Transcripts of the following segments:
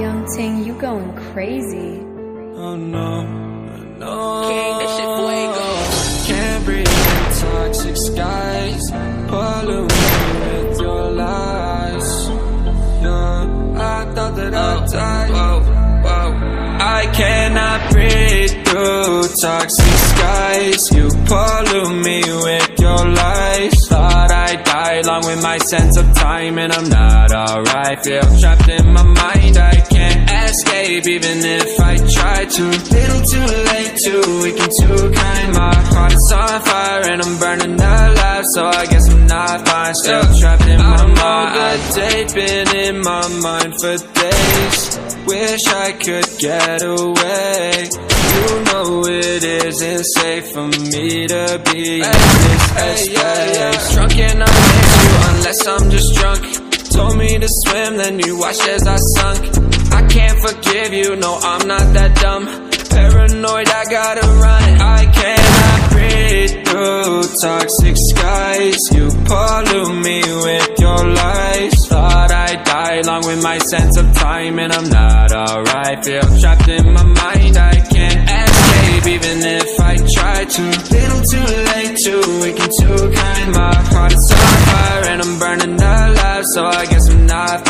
Young Ting, you going crazy. Oh no, no. King, this shit fuego. Can't breathe in toxic skies. Pollute me with your lies. Yeah, I thought that I'd oh, die. Whoa, whoa. I cannot breathe through toxic skies. You pollute me with your lies. Thought I'd die along with my sense of time, and I'm not alright. Feel trapped in my mind. I can't escape even if I try to. Little too late, too weak and too kind. My heart is on fire and I'm burning alive, so I guess I'm not fine. Still trapped in my mind. Good day, been in my mind for days. Wish I could get away. You know it isn't safe for me to be in this headspace. Drunk and I miss you unless I'm just drunk. Told me to swim, then you watched as I sunk. I can't forgive you, no, I'm not that dumb. Paranoid, I gotta run. I cannot breathe through toxic skies. You pollute me with your lies. Thought I'd die along with my sense of time, and I'm not alright. Feel trapped in my mind, I can't escape even if I try to. Little too late, too weak too kind. My heart is on fire so I guess I'm not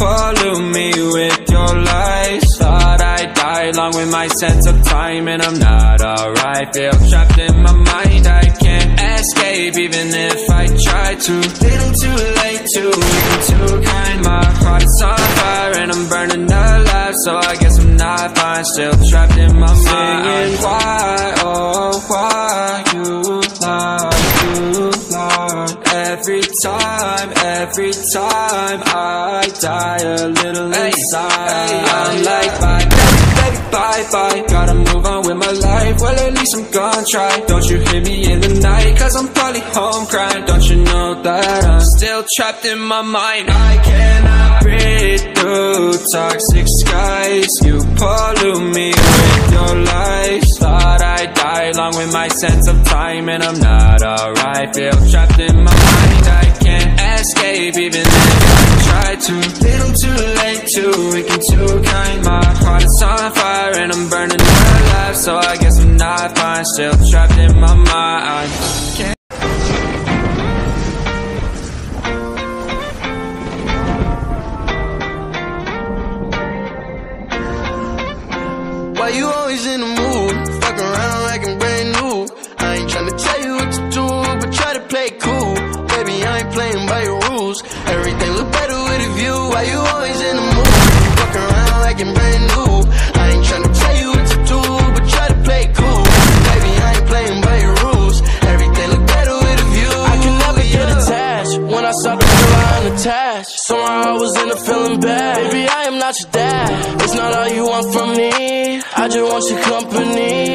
pollute me with your lies. Thought I'd die along with my sense of time, and I'm not alright. Feel trapped in my mind. I can't escape even if I try to. Little too late, too weak too kind. My heart is on fire and I'm burning alive, so I guess I'm not fine. Still trapped in my mind. Singing why, oh why you lie, you lie. Every time, every time I die a little inside. I'm like bye, baby, baby, bye, bye. Gotta move on with my life. Well, at least I'm gonna try. Don't you hear me in the night, cause I'm probably home crying. Don't you know that I'm still trapped in my mind? I cannot breathe through toxic skies. You pollute me with your lies. Thought I'd die along with my sense of time, and I'm not alright. Feel trapped in my mind. I can't escape even if I try to. Little too late, too weak and too kind. My heart is on fire and I'm burning alive, so I guess I'm not fine. Still trapped in my mind. Why you always in the mood? Always in the mood? Fuck around like I'm brand new. I ain't tryna tell you what to do, but try to play cool. Baby, I ain't playing by your rules. Everything look better with a view. I can never get attached when I start to feel I'm unattached. Somehow I was in a feeling bad. Baby, I am not your dad. It's not all you want from me. I just want your company.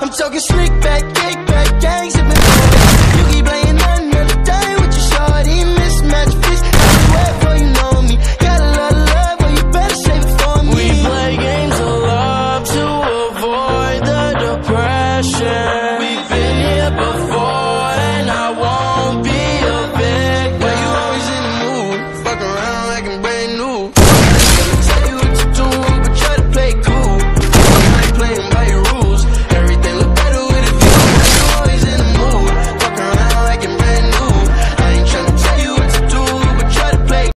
I'm talking slick back, kick back, gang